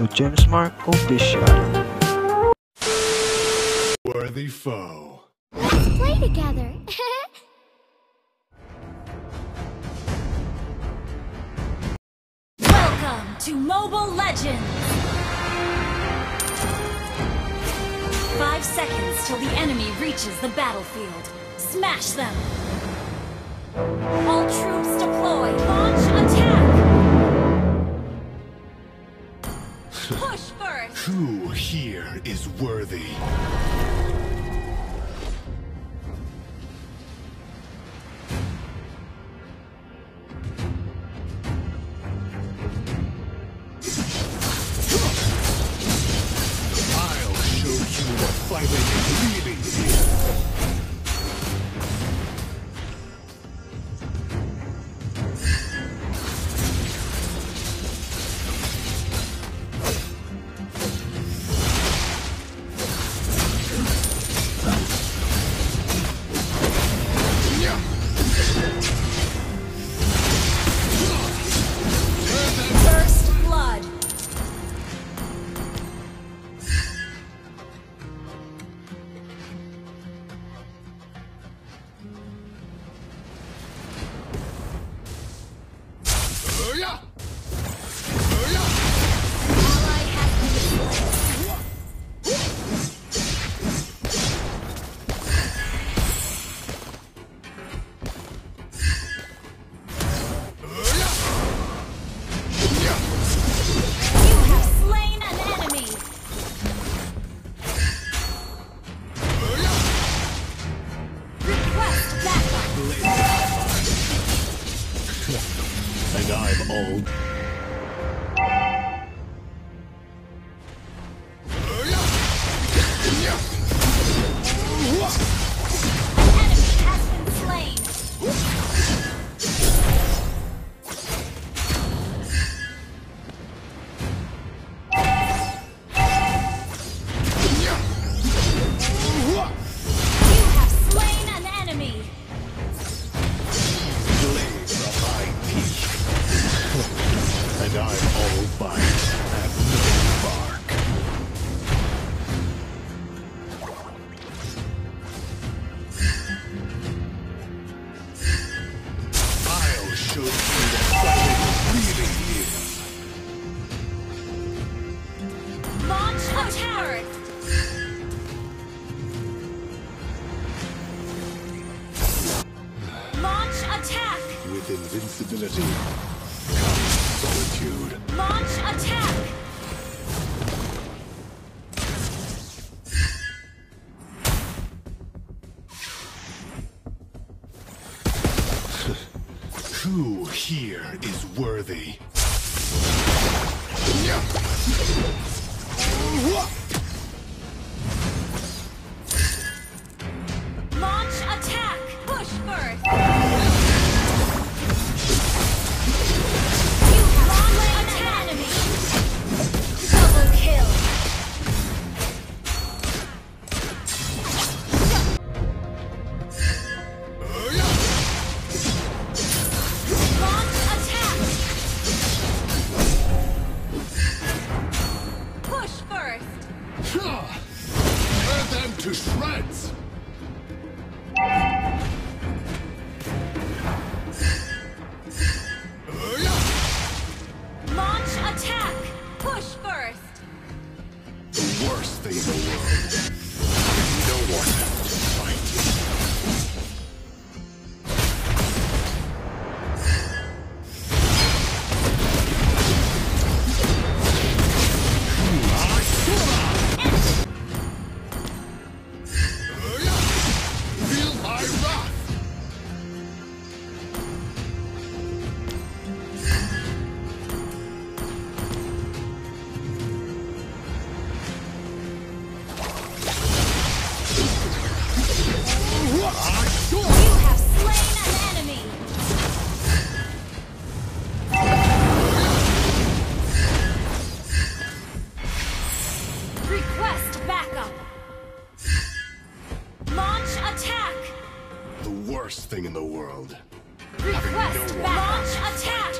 Welcome to James Mark Official. Worthy foe. Let's play together. Welcome to Mobile Legends! Five seconds till the enemy reaches the battlefield. Smash them! All troops deploy! Launch attack! Who here is worthy? With invincibility comes solitude. Launch attack! Who here is worthy? worst thing in the world. Request no launch attack!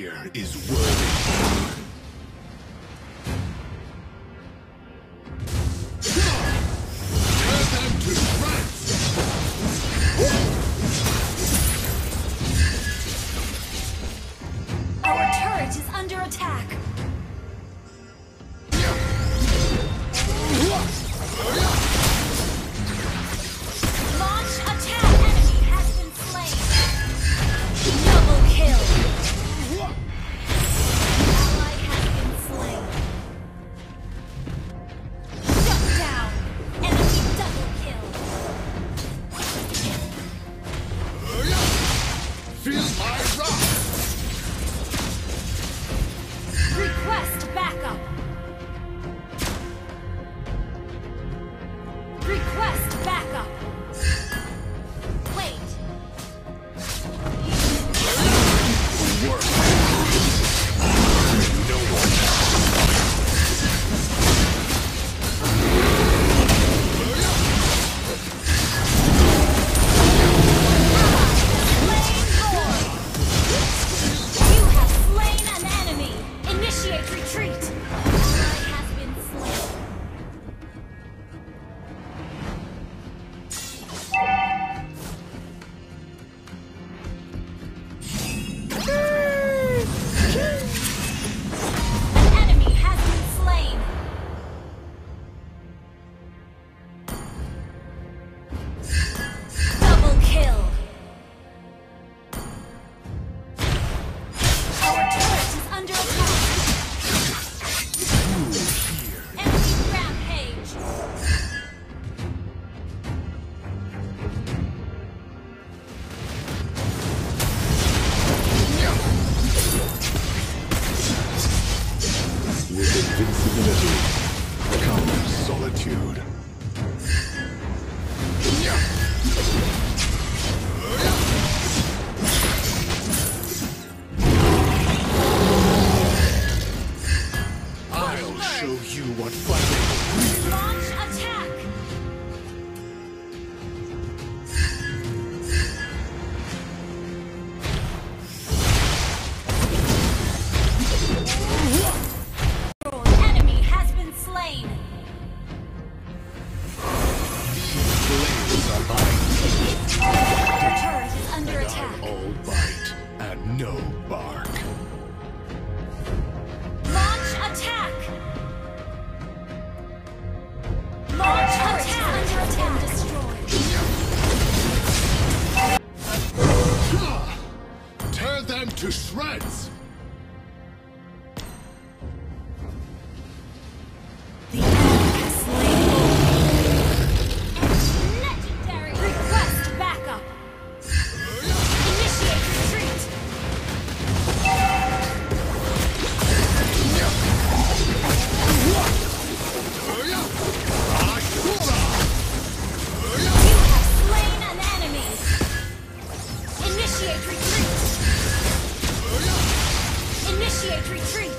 Here is worth. Feel my what fighting retreat!